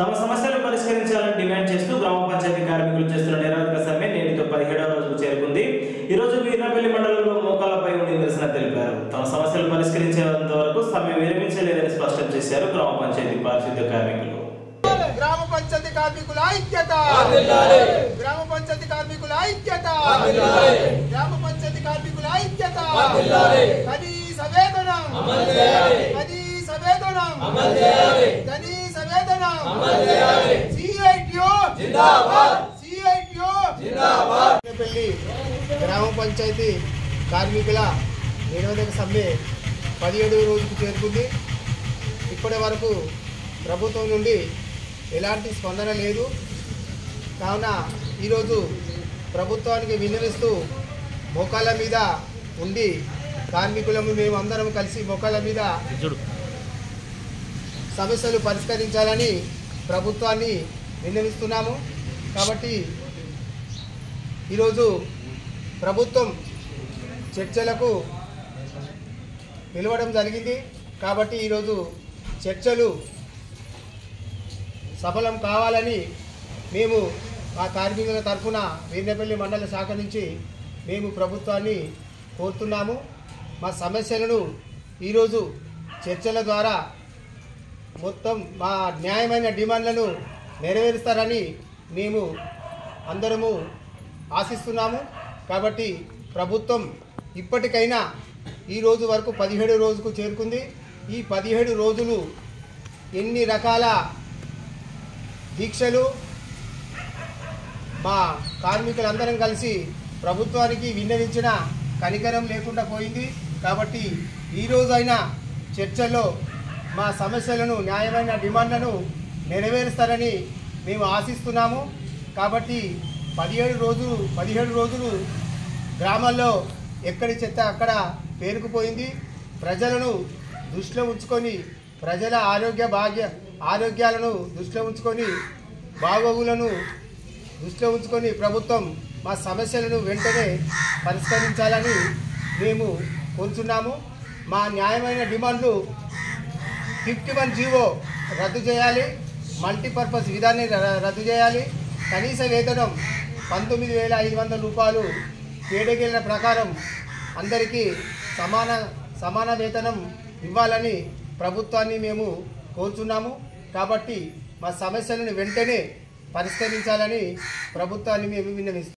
తమ సమస్యలను పరిష్కరించాలని డిమాండ్ చేస్తూ గ్రామ పంచాయతీ కార్మికులు చేస్తున్న నిరాధక సమ్మె నేటితో పదిహేడవ రోజుకు చేరుకుంది. ఈ రోజు వీర్నపల్లి మండలంలో మోకాళ్ళపై ఉండి నిరసన తెలిపారు. తమ సమస్యలు పరిష్కరించేంత వరకు సమ్మె విరమించలేదని స్పష్టం చేశారు గ్రామ పంచాయతీ పారిశుద్ధ్య కార్మికులు. గ్రామ పంచాయతీ కార్మికుల ఐక్యత! గ్రామ పంచాయతీ కార్మికుల ఐక్యత! గ్రామ పంచాయతీ కార్మికుల ఐక్యత! కనీస వేతనం! కనీస వేతనం కనీస వేతనం సిఐటియు సిఐటియు పెళ్ళి గ్రామ పంచాయతీ కార్మికుల నిరోధక సమ్మె పదిహేడు రోజుకు చేరుకుంది. ఇప్పటి వరకు ప్రభుత్వం నుండి ఎలాంటి స్పందన లేదు. కావున ఈరోజు ప్రభుత్వానికి విన్నవిస్తూ మోకాళ్ళ మీద ఉండి కార్మికులము మేము అందరం కలిసి మోకాళ్ళ మీద సమస్యలు పరిష్కరించాలని ప్రభుత్వాన్ని విన్నవిస్తున్నాము. కాబట్టి ఈరోజు ప్రభుత్వం చర్చలకు పిలవడం జరిగింది. కాబట్టి ఈరోజు చర్చలు సఫలం కావాలని మేము మా కార్మికుల తరఫున వీర్నపల్లి మండల శాఖ నుంచి మేము ప్రభుత్వాన్ని కోరుతున్నాము. మా సమస్యలను ఈరోజు చర్చల ద్వారా మొత్తం మా న్యాయమైన డిమాండ్లను నెరవేరుస్తారని మేము అందరము ఆశిస్తున్నాము. కాబట్టి ప్రభుత్వం ఇప్పటికైనా ఈ రోజు వరకు పదిహేడు రోజుకు చేరుకుంది. ఈ పదిహేడు రోజులు ఎన్ని రకాల దీక్షలు మా కార్మికులందరం కలిసి ప్రభుత్వానికి విన్నవించిన కనికరం లేకుండా పోయింది. కాబట్టి ఈ రోజైనా చర్చల్లో మా సమస్యలను న్యాయమైన డిమాండ్లను నెరవేరుస్తారని మేము ఆశిస్తున్నాము. కాబట్టి పదిహేడు రోజులు పదిహేడు రోజులు గ్రామాల్లో ఎక్కడి చెత్త అక్కడ పేరుకుపోయింది. ప్రజలను దృష్టిలో ఉంచుకొని ప్రజల ఆరోగ్య భాగ్య ఆరోగ్యాలను దృష్టిలో ఉంచుకొని బాగోగులను దృష్టిలో ఉంచుకొని ప్రభుత్వం మా సమస్యలను వెంటనే పరిష్కరించాలని మేము కోరుచున్నాము. మా న్యాయమైన డిమాండ్లు ఫిఫ్టీ వన్ జీవో రద్దు చేయాలి. మల్టీపర్పస్ విధాన్ని ర- రద్దు చేయాలి. కనీస వేతనం పంతొమ్మిది వేల ఐదు వందల రూపాయలు. కేడగిలిన ప్రకారం అందరికీ సమాన సమాన వేతనం ఇవ్వాలని ప్రభుత్వాన్ని మేము కోరుచున్నాము. కాబట్టి మా సమస్యలను వెంటనే పరిష్కరించాలని ప్రభుత్వాన్ని మేము విన్నవిస్తాం